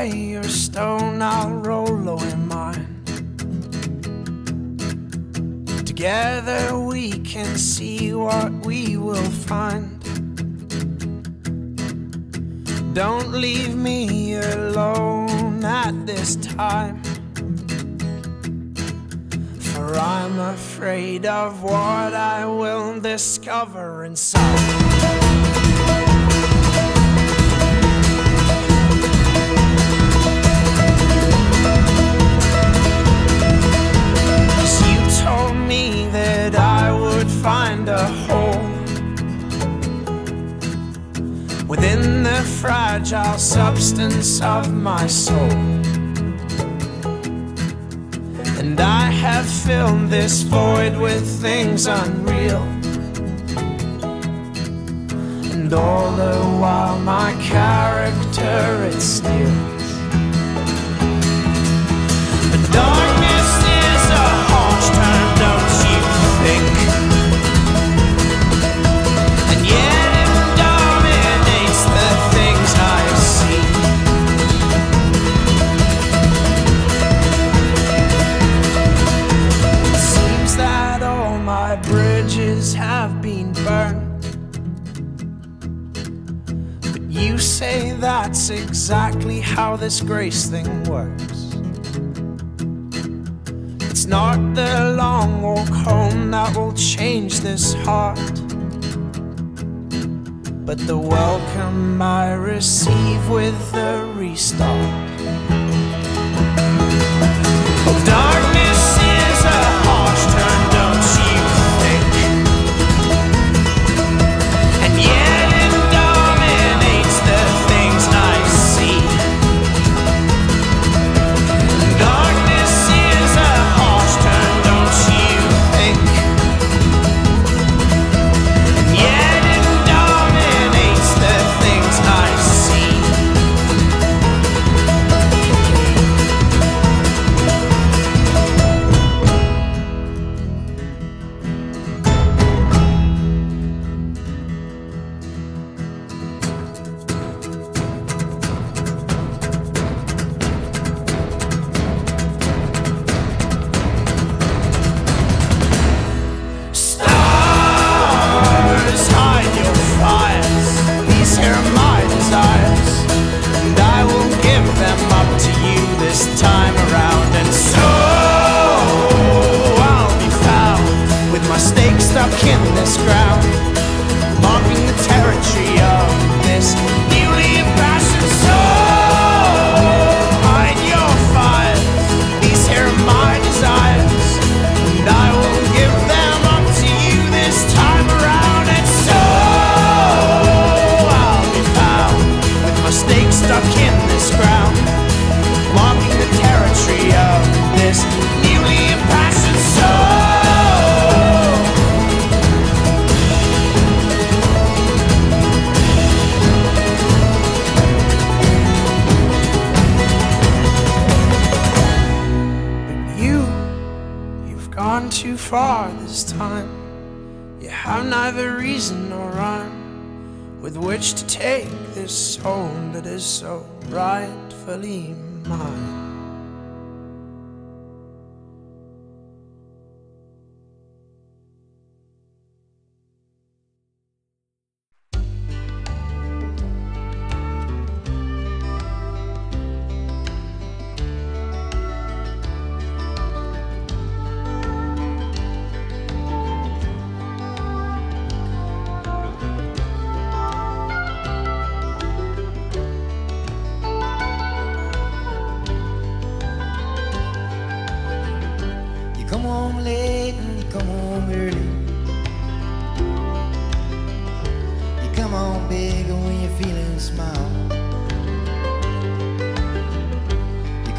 away your stone, I'll roll oh, away mine. Together we can see what we will find. Don't leave me alone at this time. For I'm afraid of what I will discover inside. A hole within the fragile substance of my soul. And I have filled this void with things unreal. And all the while, my character it steals. Bridges have been burned. But you say that's exactly how this grace thing works. It's not the long walk home that will change this heart, but the welcome I receive with the restart. This time far this time. You have neither reason nor rhyme with which to take this home that is so rightfully mine.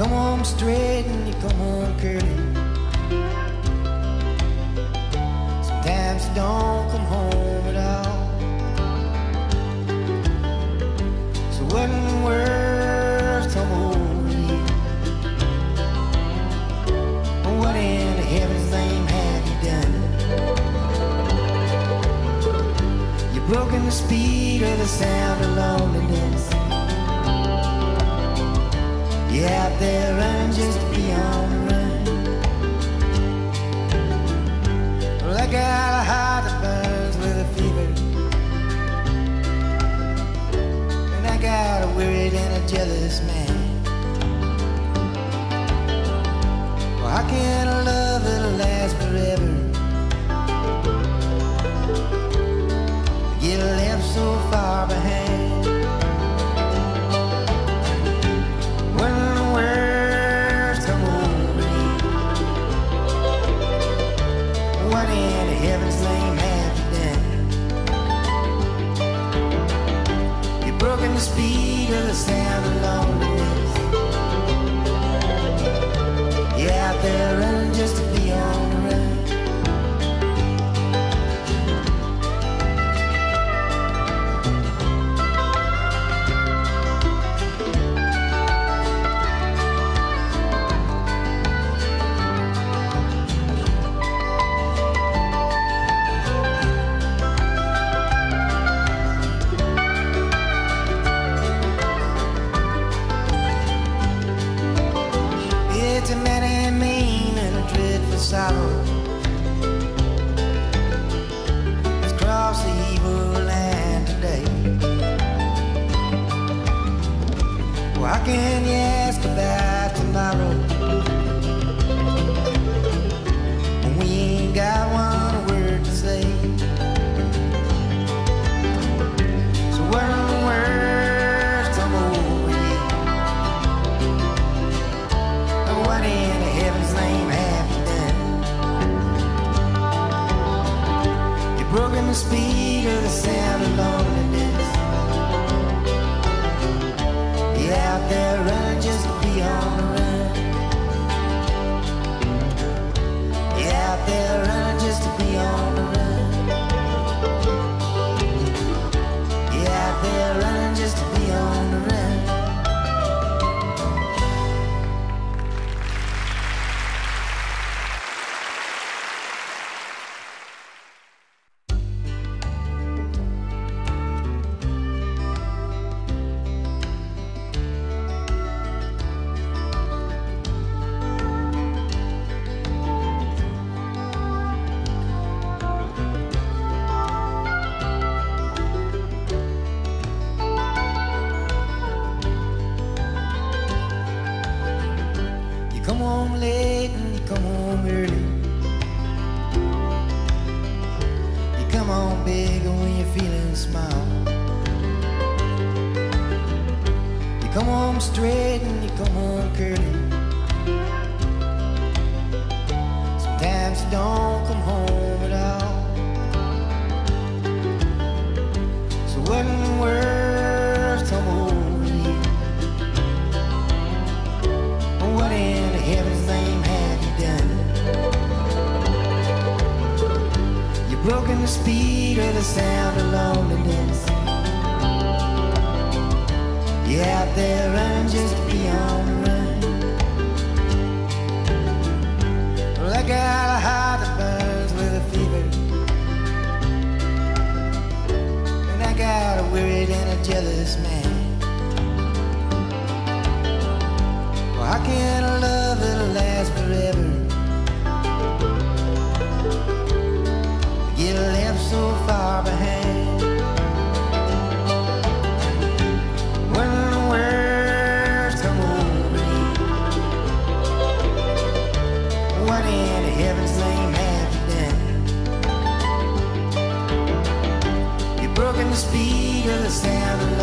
Come home straight and you come home curly. Sometimes you don't come home at all. So what in the world's come over you? What in heaven's name have you done? You've broken the speed of the sound of loneliness. Yeah, they're ran just beyond well i got a heart that burns with a fever. And I got a worried and a jealous man. Well, I can't battle out there running just be on the run. Yeah, out there. feeling smile. You come home straight and you come home curly. broken the speed or the sound of loneliness. You're out there running just beyond be the run. Well, I got a heart that burns with a fever, and I got a worried and a jealous man. speed of the sound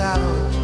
saddle